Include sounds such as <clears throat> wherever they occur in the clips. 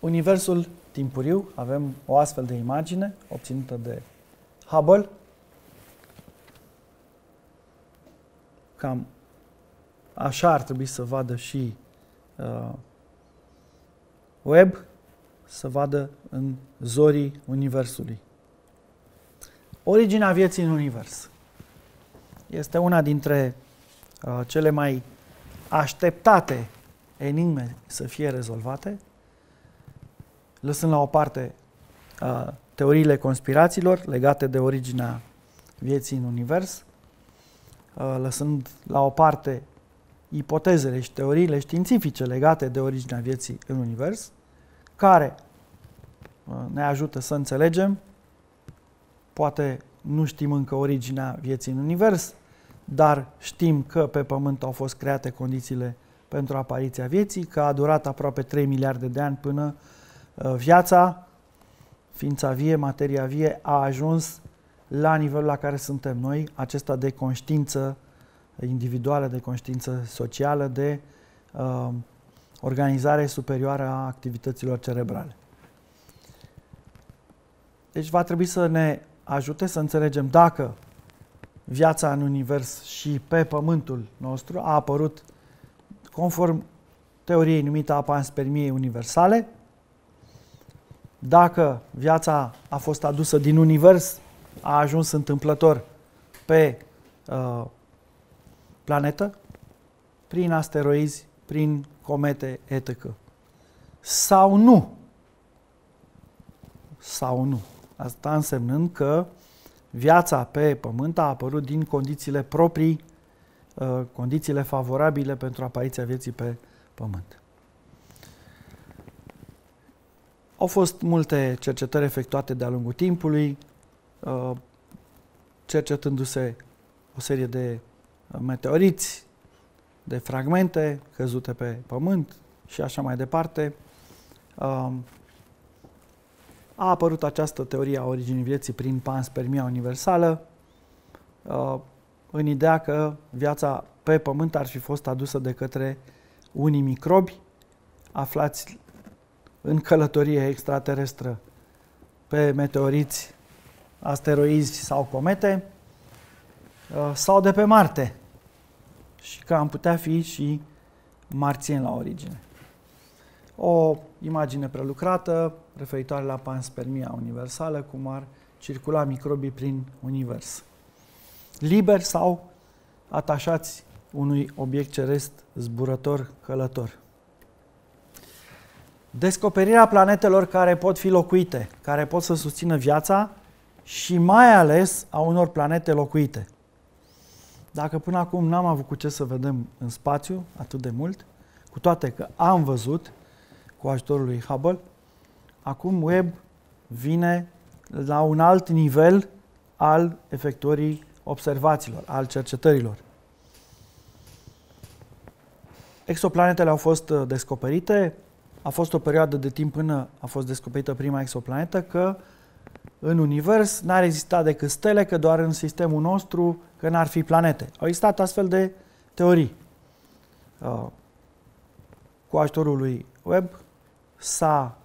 universul timpuriu, avem o astfel de imagine obținută de Hubble. Cam așa ar trebui să vadă și uh, Webb, să vadă în zorii Universului. Originea vieții în Univers este una dintre uh, cele mai așteptate enigme să fie rezolvate, lăsând la o parte uh, teoriile conspirațiilor legate de originea vieții în univers, uh, lăsând la o parte ipotezele și teoriile științifice legate de originea vieții în univers, care uh, ne ajută să înțelegem, poate nu știm încă originea vieții în univers, dar știm că pe Pământ au fost create condițiile pentru apariția vieții, că a durat aproape 3 miliarde de ani până uh, viața, ființa vie, materia vie, a ajuns la nivelul la care suntem noi, acesta de conștiință individuală, de conștiință socială, de uh, organizare superioară a activităților cerebrale. Deci va trebui să ne ajute să înțelegem dacă viața în univers și pe pământul nostru a apărut conform teoriei numită a panspermiei universale, dacă viața a fost adusă din univers, a ajuns întâmplător pe uh, planetă, prin asteroizi, prin comete, etc. Sau nu. Sau nu. Asta însemnând că viața pe Pământ a apărut din condițiile proprii, uh, condițiile favorabile pentru apariția vieții pe Pământ. Au fost multe cercetări efectuate de-a lungul timpului, uh, cercetându-se o serie de meteoriți, de fragmente căzute pe Pământ și așa mai departe. Uh, a apărut această teorie a originii vieții prin panspermia universală, uh, în ideea că viața pe Pământ ar fi fost adusă de către unii microbi aflați în călătorie extraterestră pe meteoriți, asteroizi sau comete, uh, sau de pe Marte. Și că am putea fi și marțieni la origine. O imagine prelucrată referitoare la panspermia universală, cum ar circula microbii prin univers. Liber sau atașați unui obiect ceresc zburător călător. Descoperirea planetelor care pot fi locuite, care pot să susțină viața și mai ales a unor planete locuite. Dacă până acum n-am avut cu ce să vedem în spațiu atât de mult, cu toate că am văzut cu ajutorul lui Hubble, acum Webb vine la un alt nivel al efectuării observațiilor, al cercetărilor. Exoplanetele au fost uh, descoperite, a fost o perioadă de timp până a fost descoperită prima exoplanetă că în univers n-ar exista decât stele, că doar în sistemul nostru că n-ar fi planete. Au existat astfel de teorii. Uh, cu ajutorul lui Webb s-a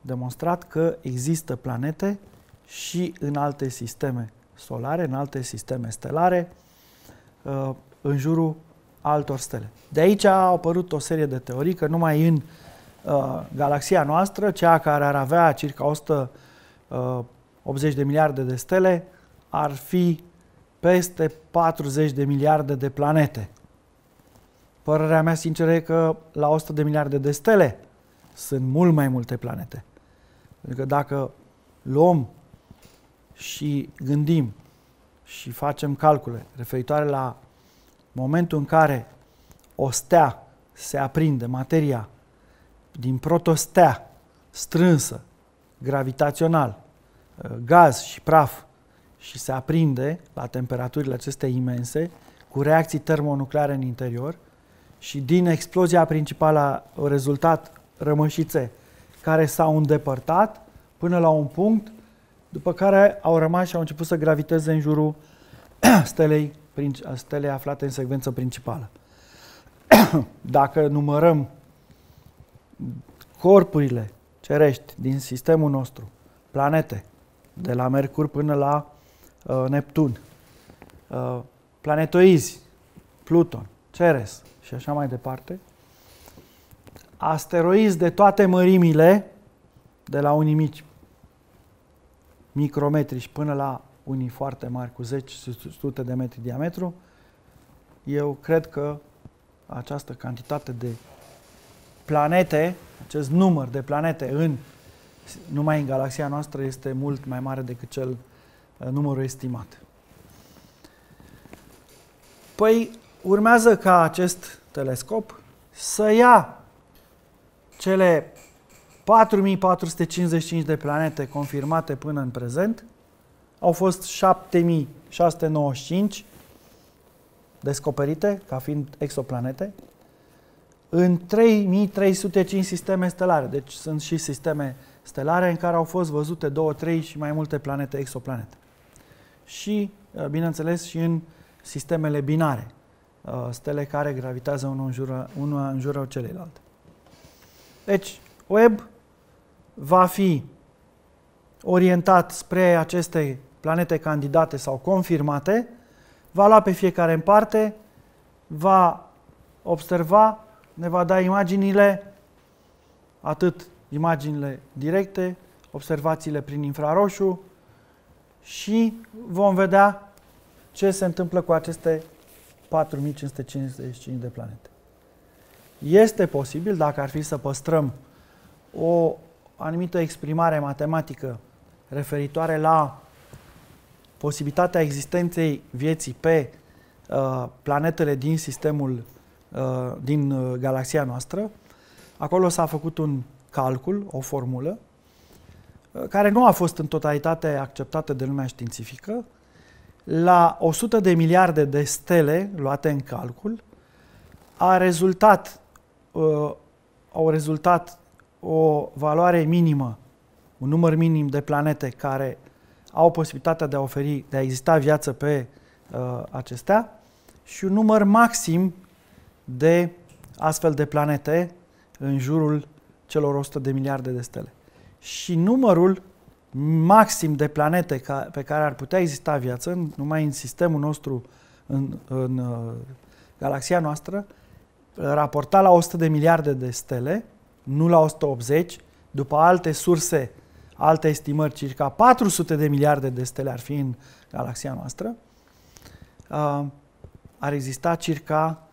demonstrat că există planete și în alte sisteme solare, în alte sisteme stelare, uh, în jurul altor stele. De aici a apărut o serie de teorii că numai în uh, galaxia noastră, cea care ar avea circa 180 uh, de miliarde de stele, ar fi peste 40 de miliarde de planete. Părerea mea sinceră e că la 100 de miliarde de stele sunt mult mai multe planete. Pentru că dacă luăm și gândim și facem calcule referitoare la momentul în care o stea se aprinde, materia din protostea strânsă, gravitațional, uh, gaz și praf și se aprinde la temperaturile acestea imense, cu reacții termonucleare în interior și din explozia principală a rezultat rămășițe care s-au îndepărtat până la un punct, după care au rămas și au început să graviteze în jurul <clears throat> stelei, stelei aflate în secvență principală. <clears throat> Dacă numărăm corpurile cerești din sistemul nostru, planete, de la Mercur până la uh, Neptun, uh, planetoizi, Pluton, Ceres și așa mai departe, asteroizi de toate mărimile, de la unii mici micrometri și până la unii foarte mari cu 10 sute de metri diametru, eu cred că această cantitate de planete, acest număr de planete în numai în galaxia noastră este mult mai mare decât cel uh, numărul estimat. Păi urmează ca acest telescop să ia cele 4455 de planete confirmate până în prezent, au fost 7695 descoperite ca fiind exoplanete, în 3305 sisteme stelare. Deci sunt și sisteme stelare în care au fost văzute două, trei și mai multe planete, exoplanete. Și, uh, bineînțeles, și în sistemele binare, uh, stele care gravitează unul în jurul, unul în jurul celelalte. Deci, Webb va fi orientat spre aceste planete candidate sau confirmate, va lua pe fiecare în parte, va observa, ne va da imaginile, atât imaginile directe, observațiile prin infraroșu și vom vedea ce se întâmplă cu aceste 4555 de planete. Este posibil, dacă ar fi să păstrăm o anumită exprimare matematică referitoare la posibilitatea existenței vieții pe uh, planetele din sistemul, uh, din uh, galaxia noastră. Acolo s-a făcut un calcul, o formulă, uh, care nu a fost în totalitate acceptată de lumea științifică. La 100 de miliarde de stele luate în calcul, a rezultat, uh, au rezultat o valoare minimă, un număr minim de planete care au posibilitatea de a oferi, de a exista viață pe uh, acestea și un număr maxim de astfel de planete în jurul celor 100 de miliarde de stele. Și numărul maxim de planete ca, pe care ar putea exista viață, numai în sistemul nostru, în, în uh, galaxia noastră, raportat la 100 de miliarde de stele, nu la 180, după alte surse, alte estimări, circa 400 de miliarde de stele ar fi în galaxia noastră, uh, ar exista circa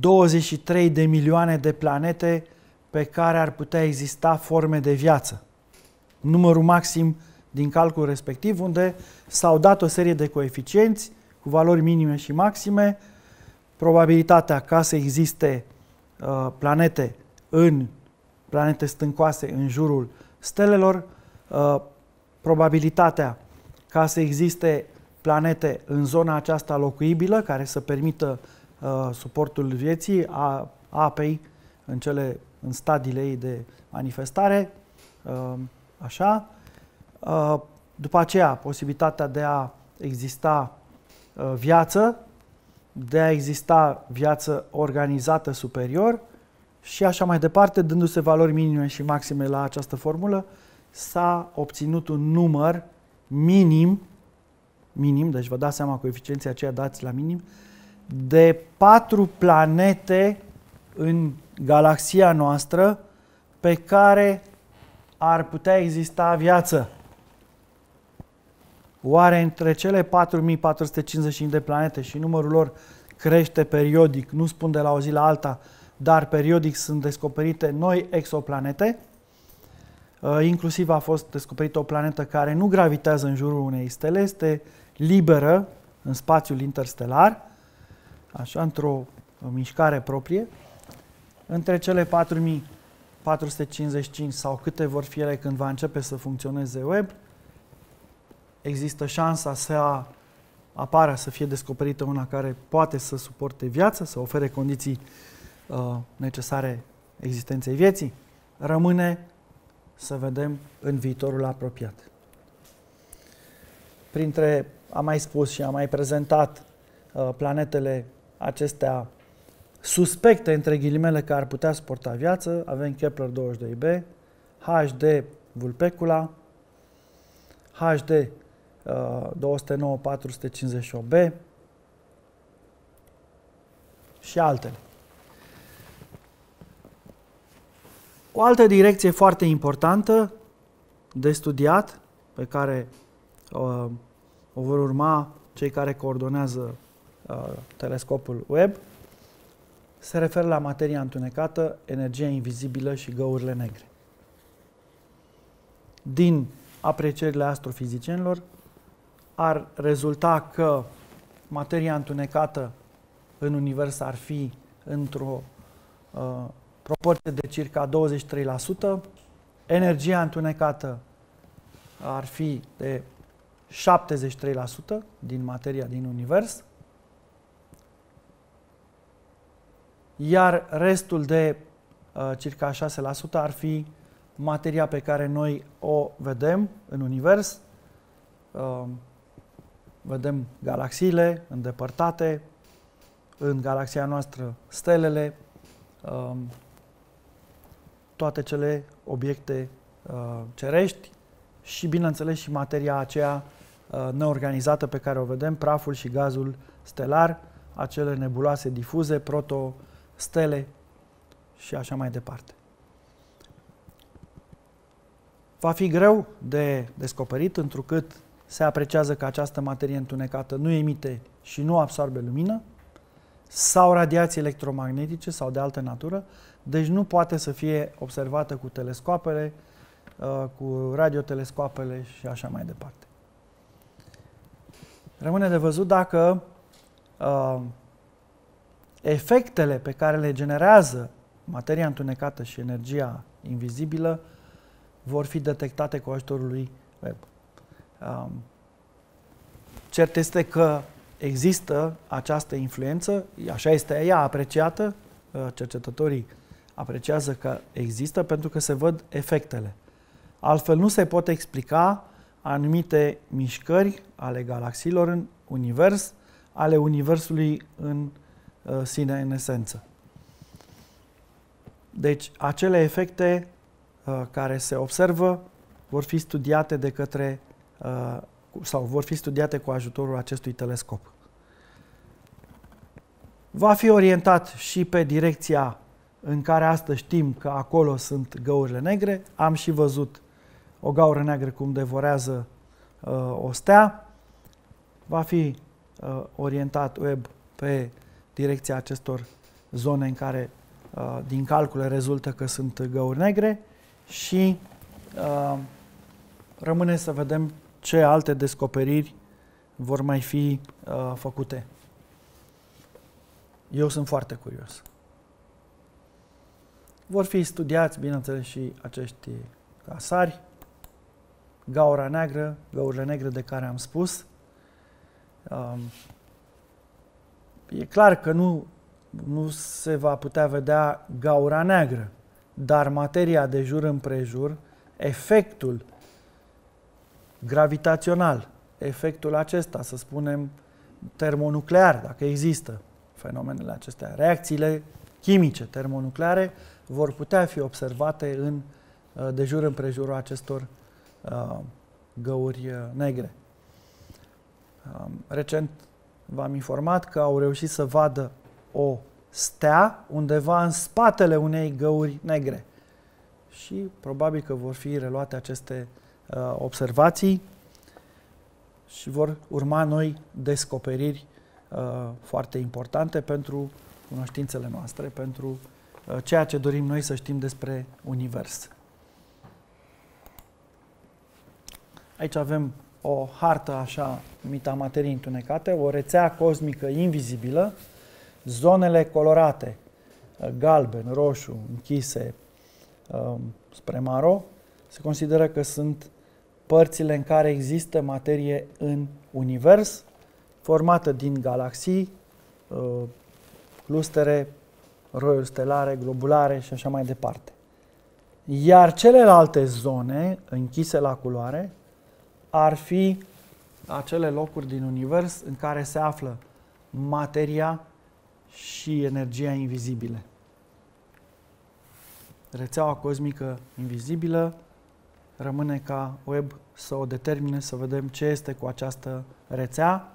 23 de milioane de planete pe care ar putea exista forme de viață. Numărul maxim din calcul respectiv, unde s-au dat o serie de coeficienți cu valori minime și maxime, probabilitatea ca să existe uh, planete în planete stâncoase în jurul stelelor, uh, probabilitatea ca să existe planete în zona aceasta locuibilă care să permită uh, suportul vieții a apei în cele în stadiile ei de manifestare, uh, așa. După aceea, posibilitatea de a exista viață, de a exista viață organizată superior și așa mai departe, dându-se valori minime și maxime la această formulă, s-a obținut un număr minim, minim, deci vă dați seama coeficienții aceia dați la minim, de patru planete în galaxia noastră pe care ar putea exista viață. Oare între cele 4455 de planete și numărul lor crește periodic, nu spun de la o zi la alta, dar periodic sunt descoperite noi exoplanete. Uh, inclusiv a fost descoperită o planetă care nu gravitează în jurul unei stele, este liberă în spațiul interstelar, așa, într-o mișcare proprie. Între cele 4455 sau câte vor fi ele când va începe să funcționeze web, există șansa să apară, să fie descoperită una care poate să suporte viața, să ofere condiții uh, necesare existenței vieții, rămâne să vedem în viitorul apropiat. Printre, am mai spus și am mai prezentat uh, planetele acestea suspecte, între ghilimele, că ar putea suporta viață, avem Kepler 22b, HD Vulpecula, HD uh, 209 458B și altele. O altă direcție foarte importantă de studiat, pe care uh, o vor urma cei care coordonează uh, telescopul web, se referă la materia întunecată, energia invizibilă și găurile negre. Din aprecierile astrofizicienilor ar rezulta că materia întunecată în univers ar fi într-o uh, proporție de circa 23%, energia întunecată ar fi de 73% din materia din univers, iar restul de uh, circa 6% ar fi materia pe care noi o vedem în univers. Uh, vedem galaxiile îndepărtate, în galaxia noastră stelele, uh, toate cele uh, cerești și, bineînțeles, și materia aceea uh, neorganizată pe care o vedem, praful și gazul stelar, acele nebuloase difuze, protostele și așa mai departe. Va fi greu de descoperit, întrucât se apreciază că această materie întunecată nu emite și nu absorbe lumină sau radiații electromagnetice sau de altă natură, deci nu poate să fie observată cu telescoapele, uh, cu radiotelescoapele și așa mai departe. Rămâne de văzut dacă uh, efectele pe care le generează materia întunecată și energia invizibilă vor fi detectate cu ajutorul lui Webb. Um, cert este că există această influență, așa este ea apreciată, uh, cercetătorii apreciază că există pentru că se văd efectele. Altfel nu se pot explica anumite mișcări ale galaxiilor în univers, ale universului în uh, sine, în esență. Deci, acele efecte uh, care se observă vor fi studiate de către uh, sau vor fi studiate cu ajutorul acestui telescop. Va fi orientat și pe direcția în care astăzi știm că acolo sunt găurile negre. Am și văzut o gaură neagră cum devorează uh, o stea. Va fi uh, orientat web pe direcția acestor zone în care uh, din calcule rezultă că sunt găuri negre și uh, rămâne să vedem ce alte descoperiri vor mai fi uh, făcute. Eu sunt foarte curios. Vor fi studiați, bineînțeles, și acești casari, gaura neagră, gaurile negre de care am spus. Um, e clar că nu, nu se va putea vedea gaura neagră, dar materia de jur împrejur, efectul gravitațional, efectul acesta, să spunem, termonuclear, dacă există fenomenele acestea, reacțiile chimice termonucleare vor putea fi observate în, uh, de jur împrejurul acestor uh, găuri uh, negre. Um, recent v-am informat că au reușit să vadă o stea undeva în spatele unei găuri negre. Și probabil că vor fi reluate aceste uh, observații și vor urma noi descoperiri uh, foarte importante pentru cunoștințele noastre, pentru uh, ceea ce dorim noi să știm despre Univers. Aici avem o hartă așa numită a materiei întunecate, o rețea cosmică invizibilă, zonele colorate, uh, galben, roșu, închise um, spre maro, se consideră că sunt părțile în care există materie în univers, formată din galaxii, uh, clustere, roiuri stelare, globulare și așa mai departe. Iar celelalte zone închise la culoare ar fi acele locuri din univers în care se află materia și energia invizibile. rețeaua cosmică invizibilă rămâne ca web să o determine, să vedem ce este cu această rețea,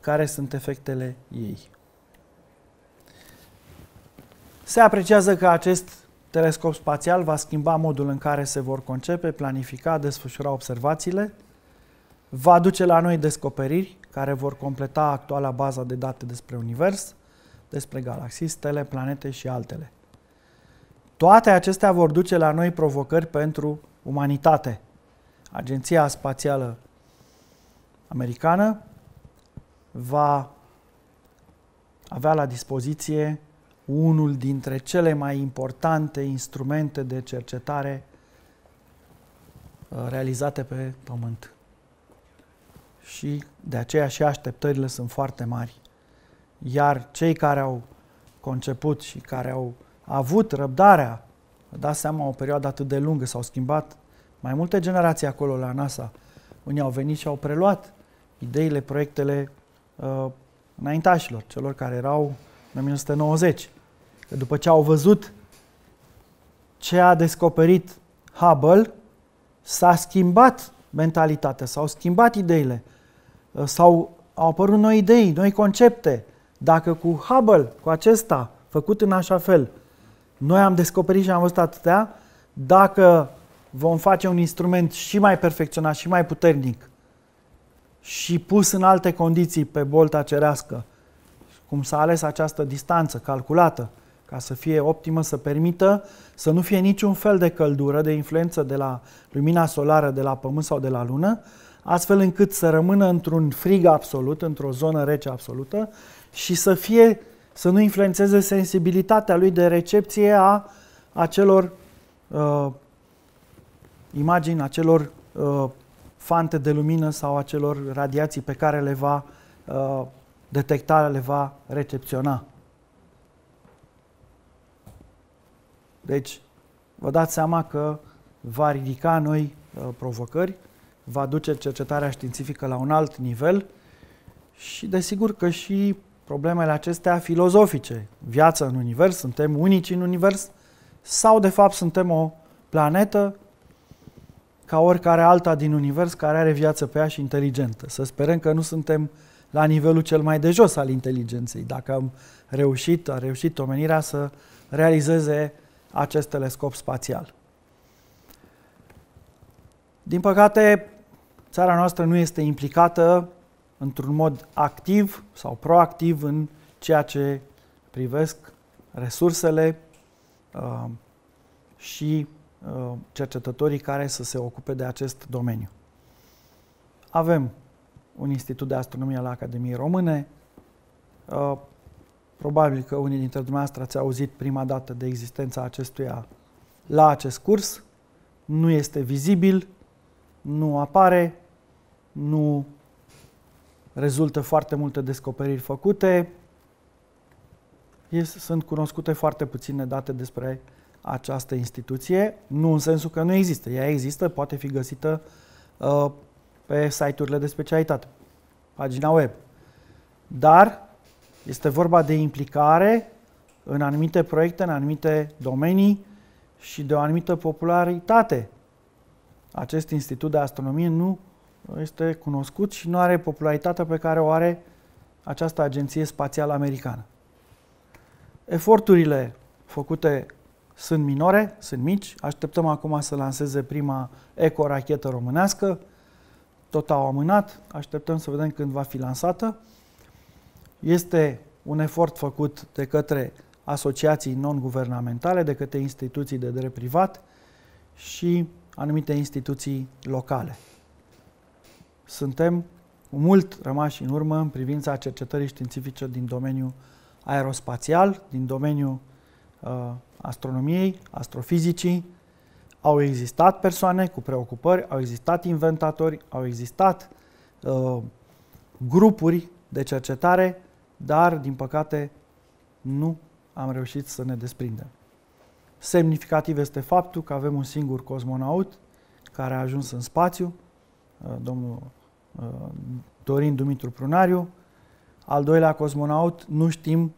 care sunt efectele ei. Se apreciază că acest telescop spațial va schimba modul în care se vor concepe, planifica, desfășura observațiile, va duce la noi descoperiri care vor completa actuala baza de date despre univers, despre galaxii, stele, planete și altele. Toate acestea vor duce la noi provocări pentru umanitate. Agenția Spațială Americană va avea la dispoziție unul dintre cele mai importante instrumente de cercetare uh, realizate pe Pământ. Și de aceea și așteptările sunt foarte mari. Iar cei care au conceput și care au avut răbdarea, dați seama, o perioadă atât de lungă, s-au schimbat mai multe generații acolo la NASA. Unii au venit și au preluat ideile, proiectele uh, înaintașilor, celor care erau în 1990. Că după ce au văzut ce a descoperit Hubble, s-a schimbat mentalitatea, s-au schimbat ideile, uh, s-au au apărut noi idei, noi concepte. Dacă cu Hubble, cu acesta, făcut în așa fel, noi am descoperit și am văzut atâtea, dacă vom face un instrument și mai perfecționat și mai puternic și pus în alte condiții pe bolta cerească, cum s-a ales această distanță calculată, ca să fie optimă, să permită să nu fie niciun fel de căldură, de influență de la lumina solară, de la Pământ sau de la Lună, astfel încât să rămână într-un frig absolut, într-o zonă rece absolută și să fie să nu influențeze sensibilitatea lui de recepție a acelor uh, imagini, acelor uh, fante de lumină sau acelor radiații pe care le va uh, detecta, le va recepționa. Deci, vă dați seama că va ridica noi uh, provocări, va duce cercetarea științifică la un alt nivel și desigur că și problemele acestea filozofice. Viața în univers, suntem unici în univers sau de fapt suntem o planetă ca oricare alta din univers care are viață pe ea și inteligentă. Să sperăm că nu suntem la nivelul cel mai de jos al inteligenței. Dacă am reușit, a reușit omenirea să realizeze acest telescop spațial. Din păcate, țara noastră nu este implicată într-un mod activ sau proactiv în ceea ce privesc resursele uh, și uh, cercetătorii care să se ocupe de acest domeniu. Avem un institut de astronomie la Academiei Române. Uh, probabil că unii dintre dumneavoastră ați auzit prima dată de existența acestuia la acest curs. Nu este vizibil, nu apare, nu rezultă foarte multe descoperiri făcute. Sunt cunoscute foarte puține date despre această instituție, nu în sensul că nu există. Ea există, poate fi găsită uh, pe site-urile de specialitate, pagina web. Dar este vorba de implicare în anumite proiecte, în anumite domenii și de o anumită popularitate. Acest institut de astronomie nu este cunoscut și nu are popularitatea pe care o are această agenție spațială americană. Eforturile făcute sunt minore, sunt mici. Așteptăm acum să lanseze prima eco-rachetă românească. Tot au amânat, așteptăm să vedem când va fi lansată. Este un efort făcut de către asociații non-guvernamentale, de către instituții de drept privat și anumite instituții locale suntem mult rămași în urmă în privința cercetării științifice din domeniul aerospațial, din domeniul uh, astronomiei, astrofizicii. Au existat persoane cu preocupări, au existat inventatori, au existat uh, grupuri de cercetare, dar, din păcate, nu am reușit să ne desprindem. Semnificativ este faptul că avem un singur cosmonaut care a ajuns în spațiu, Uh, domnul uh, Dorin Dumitru Prunariu. Al doilea cosmonaut, nu știm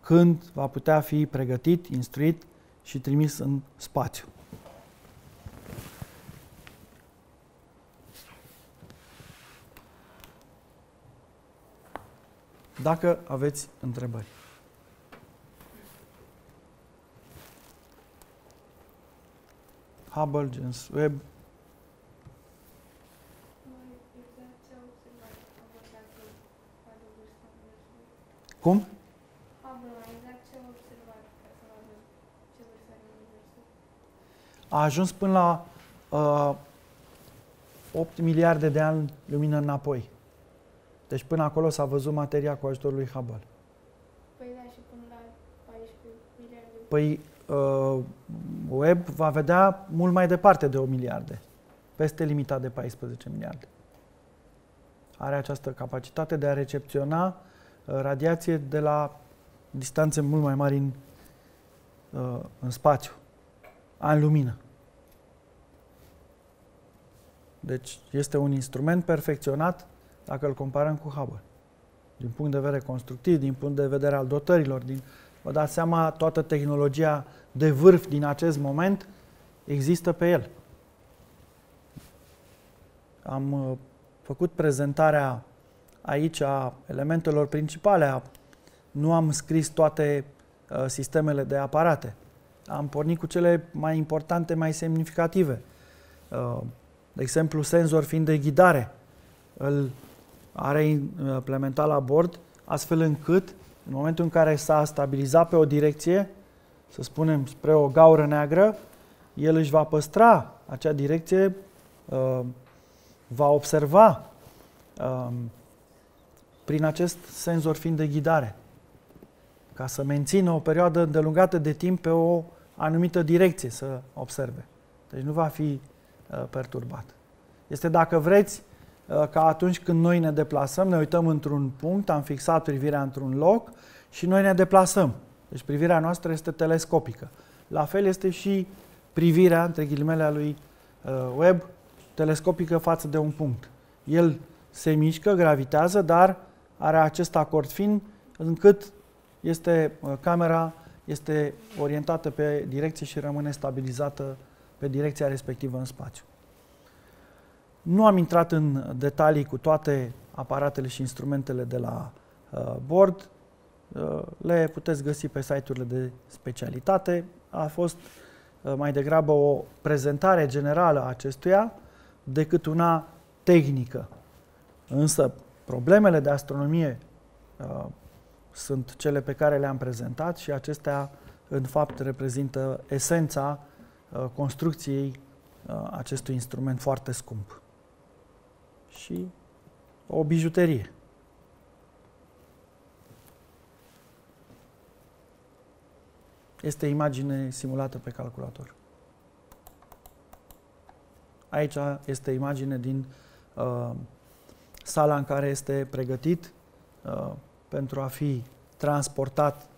când va putea fi pregătit, instruit și trimis în spațiu. Dacă aveți întrebări. Hubble, James Webb. Cum? A ajuns până la uh, 8 miliarde de ani lumină înapoi. Deci până acolo s-a văzut materia cu ajutorul lui Hubble. Păi da, și până la 14 miliarde. Păi uh, Webb va vedea mult mai departe de 8 miliarde, peste limita de 14 miliarde. Are această capacitate de a recepționa uh, radiație de la distanțe mult mai mari în, uh, în spațiu, în lumină. Deci este un instrument perfecționat dacă îl comparăm cu Hubble. Din punct de vedere constructiv, din punct de vedere al dotărilor, din, vă dați seama, toată tehnologia de vârf din acest moment există pe el. Am uh, făcut prezentarea aici a elementelor principale. A, nu am scris toate uh, sistemele de aparate. Am pornit cu cele mai importante, mai semnificative. Uh, de exemplu, senzor fiind de ghidare. Îl are implementat la bord, astfel încât, în momentul în care s-a stabilizat pe o direcție, să spunem spre o gaură neagră, el își va păstra acea direcție, uh, va observa um, prin acest senzor fiind de ghidare, ca să mențină o perioadă îndelungată de timp pe o anumită direcție să observe. Deci nu va fi uh, perturbat. Este, dacă vreți, Uh, ca atunci când noi ne deplasăm, ne uităm într-un punct, am fixat privirea într-un loc și noi ne deplasăm. Deci privirea noastră este telescopică. La fel este și privirea, între ghilimele, a lui uh, Webb, telescopică față de un punct. El se mișcă, gravitează, dar are acest acord fin încât este, uh, camera este orientată pe direcție și rămâne stabilizată pe direcția respectivă în spațiu. Nu am intrat în detalii cu toate aparatele și instrumentele de la uh, bord. Uh, le puteți găsi pe site-urile de specialitate. A fost uh, mai degrabă o prezentare generală a acestuia decât una tehnică. Însă problemele de astronomie uh, sunt cele pe care le-am prezentat și acestea în fapt reprezintă esența uh, construcției uh, acestui instrument foarte scump și o bijuterie. Este imagine simulată pe calculator. Aici este imagine din uh, sala în care este pregătit uh, pentru a fi transportat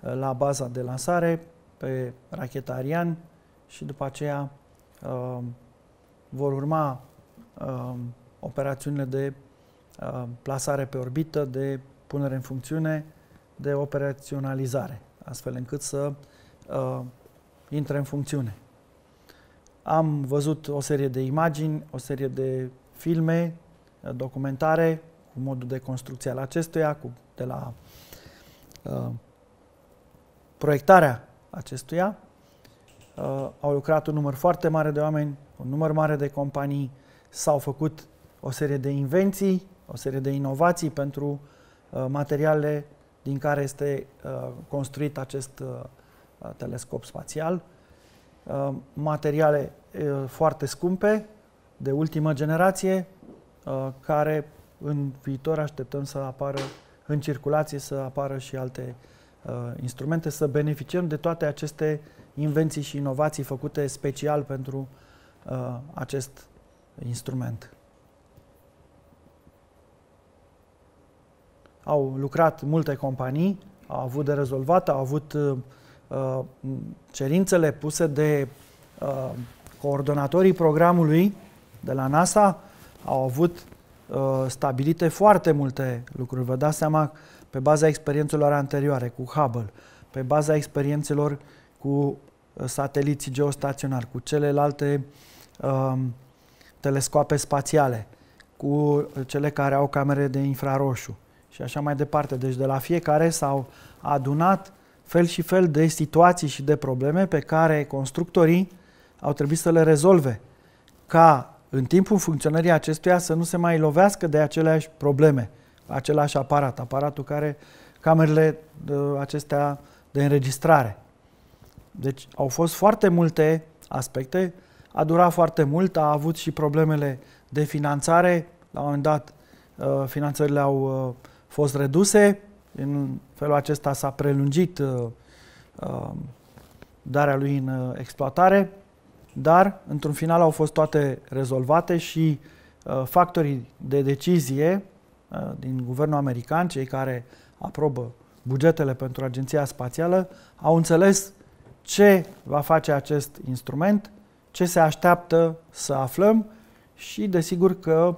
uh, la baza de lansare pe racheta Ariane și după aceea uh, vor urma uh, operațiunile de uh, plasare pe orbită, de punere în funcțiune, de operaționalizare, astfel încât să uh, intre în funcțiune. Am văzut o serie de imagini, o serie de filme, uh, documentare cu modul de construcție al acestuia, cu, de la uh, proiectarea acestuia. Uh, au lucrat un număr foarte mare de oameni, un număr mare de companii, s-au făcut o serie de invenții, o serie de inovații pentru uh, materiale din care este uh, construit acest uh, telescop spațial. Uh, materiale uh, foarte scumpe, de ultimă generație, uh, care în viitor așteptăm să apară în circulație, să apară și alte uh, instrumente, să beneficiem de toate aceste invenții și inovații făcute special pentru uh, acest instrument. Au lucrat multe companii, au avut de rezolvat, au avut uh, uh, cerințele puse de uh, coordonatorii programului de la NASA, au avut uh, stabilite foarte multe lucruri. Vă dați seama pe baza experiențelor anterioare cu Hubble, pe baza experiențelor cu uh, sateliții geostaționari, cu celelalte uh, telescoape spațiale, cu cele care au camere de infraroșu și așa mai departe. Deci de la fiecare s-au adunat fel și fel de situații și de probleme pe care constructorii au trebuit să le rezolve ca în timpul funcționării acestuia să nu se mai lovească de aceleași probleme, același aparat, aparatul care, camerele de acestea de înregistrare. Deci au fost foarte multe aspecte, a durat foarte mult, a avut și problemele de finanțare, la un moment dat uh, finanțările au uh, fost reduse, în felul acesta s-a prelungit uh, darea lui în exploatare, dar într-un final au fost toate rezolvate și factorii de decizie din guvernul american, cei care aprobă bugetele pentru Agenția Spațială, au înțeles ce va face acest instrument, ce se așteaptă să aflăm și desigur că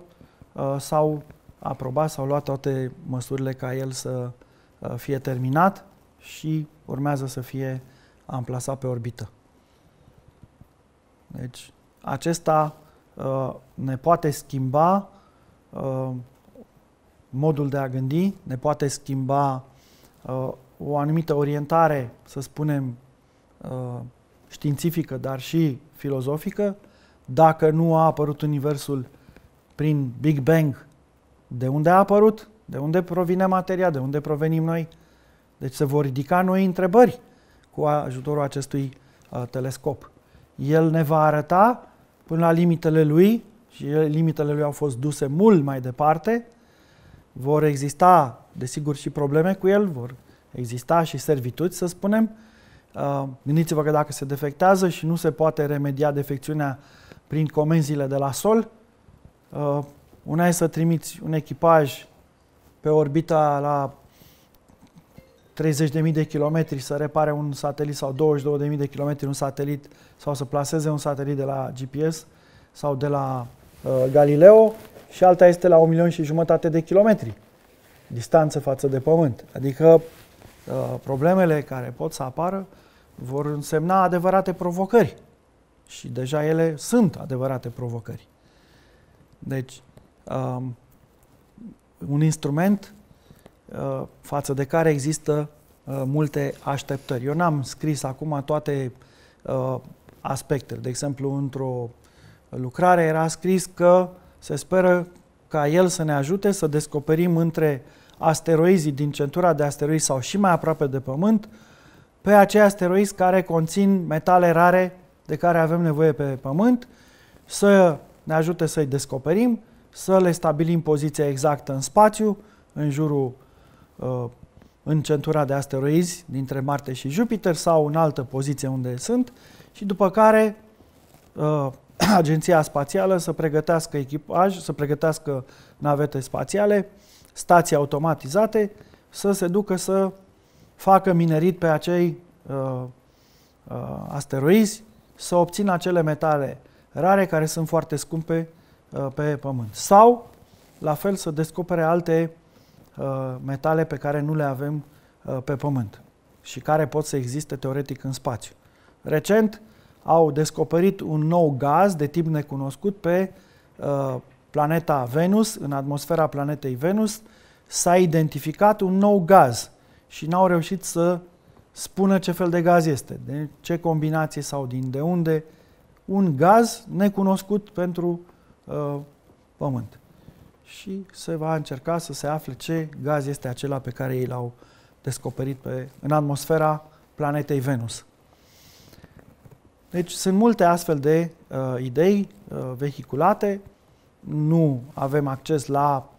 uh, s-au aprobat, s-au luat toate măsurile ca el să uh, fie terminat și urmează să fie amplasat pe orbită. Deci acesta uh, ne poate schimba uh, modul de a gândi, ne poate schimba uh, o anumită orientare, să spunem, uh, științifică, dar și filozofică, dacă nu a apărut Universul prin Big Bang, de unde a apărut? De unde provine materia? De unde provenim noi? Deci se vor ridica noi întrebări cu ajutorul acestui uh, telescop. El ne va arăta până la limitele lui și limitele lui au fost duse mult mai departe. Vor exista, desigur, și probleme cu el, vor exista și servituți, să spunem. Uh, gândiți-vă că dacă se defectează și nu se poate remedia defecțiunea prin comenzile de la sol, uh, una e să trimiți un echipaj pe orbita la 30.000 de kilometri să repare un satelit sau 22.000 de kilometri un satelit sau să placeze un satelit de la GPS sau de la uh, Galileo și alta este la 1 milion și jumătate de kilometri distanță față de Pământ. Adică uh, problemele care pot să apară vor însemna adevărate provocări și deja ele sunt adevărate provocări. Deci, um, un instrument uh, față de care există uh, multe așteptări. Eu n-am scris acum toate uh, aspectele. De exemplu, într-o lucrare era scris că se speră ca el să ne ajute să descoperim între asteroizii din centura de asteroizi sau și mai aproape de Pământ, pe acei asteroizi care conțin metale rare de care avem nevoie pe Pământ, să ne ajute să-i descoperim, să le stabilim poziția exactă în spațiu, în jurul, uh, în centura de asteroizi dintre Marte și Jupiter sau în altă poziție unde sunt și după care uh, <clears throat> Agenția Spațială să pregătească echipaj, să pregătească navete spațiale, stații automatizate, să se ducă să facă minerit pe acei uh, uh, asteroizi, să obțină acele metale rare care sunt foarte scumpe uh, pe Pământ. Sau, la fel, să descopere alte uh, metale pe care nu le avem uh, pe Pământ și care pot să existe teoretic în spațiu. Recent au descoperit un nou gaz de tip necunoscut pe uh, planeta Venus, în atmosfera planetei Venus, s-a identificat un nou gaz și n-au reușit să spună ce fel de gaz este, de ce combinație sau din de unde, un gaz necunoscut pentru uh, Pământ. Și se va încerca să se afle ce gaz este acela pe care ei l-au descoperit pe, în atmosfera planetei Venus. Deci sunt multe astfel de uh, idei uh, vehiculate, nu avem acces la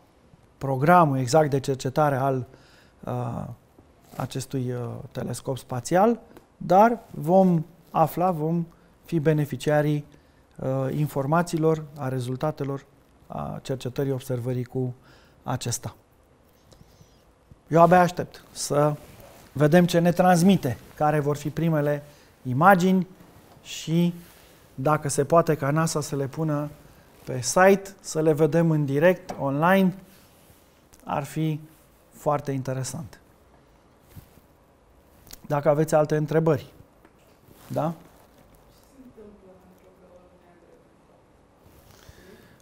programul exact de cercetare al uh, acestui uh, telescop spațial, dar vom afla, vom fi beneficiarii uh, informațiilor, a rezultatelor a cercetării observării cu acesta. Eu abia aștept să vedem ce ne transmite, care vor fi primele imagini și dacă se poate ca NASA să le pună pe site, să le vedem în direct, online, ar fi foarte interesant. Dacă aveți alte întrebări, da?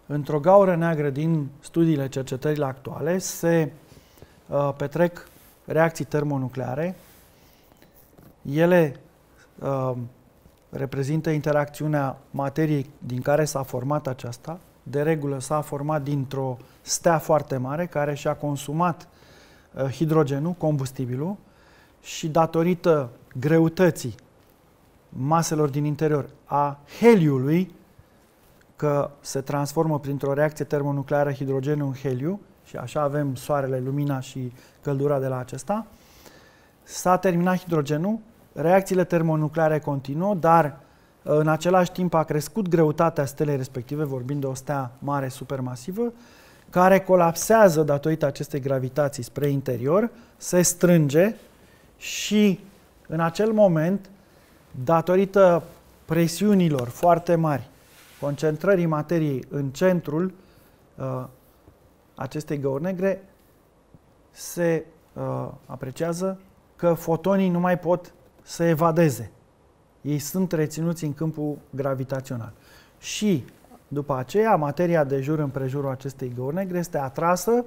Într-o gaură neagră din studiile cercetările actuale se uh, petrec reacții termonucleare. Ele uh, reprezintă interacțiunea materiei din care s-a format aceasta. De regulă s-a format dintr-o stea foarte mare care și-a consumat uh, hidrogenul, combustibilul, și datorită greutății maselor din interior a heliului, că se transformă printr-o reacție termonucleară hidrogenul în heliu, și așa avem soarele, lumina și căldura de la acesta, s-a terminat hidrogenul, reacțiile termonucleare continuă, dar în același timp a crescut greutatea stelei respective, vorbind de o stea mare supermasivă, care colapsează datorită acestei gravitații spre interior, se strânge și în acel moment, datorită presiunilor foarte mari, concentrării materiei în centrul uh, acestei găuri negre, se uh, apreciază că fotonii nu mai pot să evadeze. Ei sunt reținuți în câmpul gravitațional. Și după aceea, materia de jur împrejurul acestei găuri negre este atrasă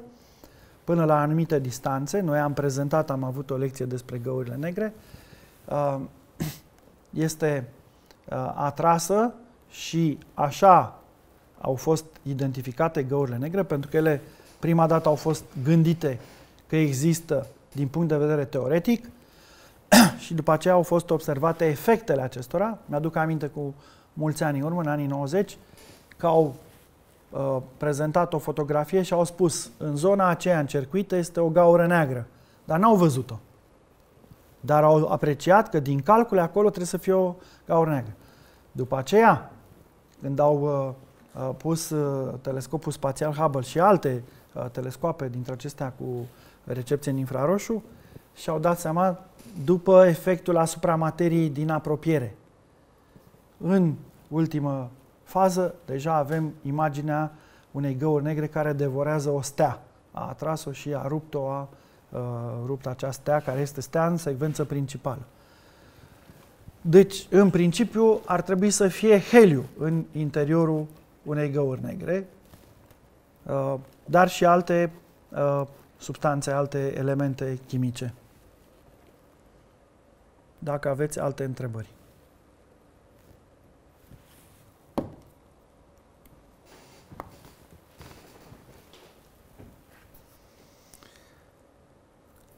până la anumite distanțe. Noi am prezentat, am avut o lecție despre găurile negre. Uh, <clears throat> este uh, atrasă și așa au fost identificate găurile negre, pentru că ele prima dată au fost gândite că există din punct de vedere teoretic <clears throat> și după aceea au fost observate efectele acestora. Mi-aduc aminte cu mulți ani în urmă, în anii 90, că au uh, prezentat o fotografie și au spus în zona aceea încercuită este o gaură neagră, dar n-au văzut-o. Dar au apreciat că din calcule acolo trebuie să fie o gaură neagră. După aceea, când au uh, uh, pus uh, telescopul spațial Hubble și alte uh, telescoape dintre acestea cu recepție în infraroșu, și-au dat seama după efectul asupra materiei din apropiere. În ultimă fază, deja avem imaginea unei găuri negre care devorează o stea. A atras-o și a rupt-o, a uh, rupt acea stea, care este stea în secvență principală. Deci, în principiu, ar trebui să fie heliu în interiorul unei găuri negre, uh, dar și alte uh, substanțe, alte elemente chimice. Dacă aveți alte întrebări.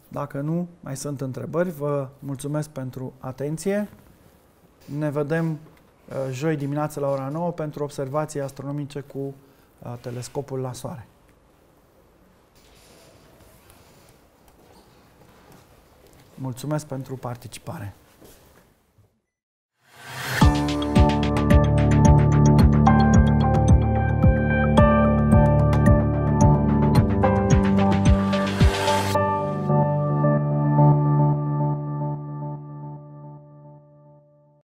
Dacă nu mai sunt întrebări, vă mulțumesc pentru atenție. Ne vedem uh, joi dimineață la ora 9 pentru observații astronomice cu uh, telescopul la Soare. Mulțumesc pentru participare.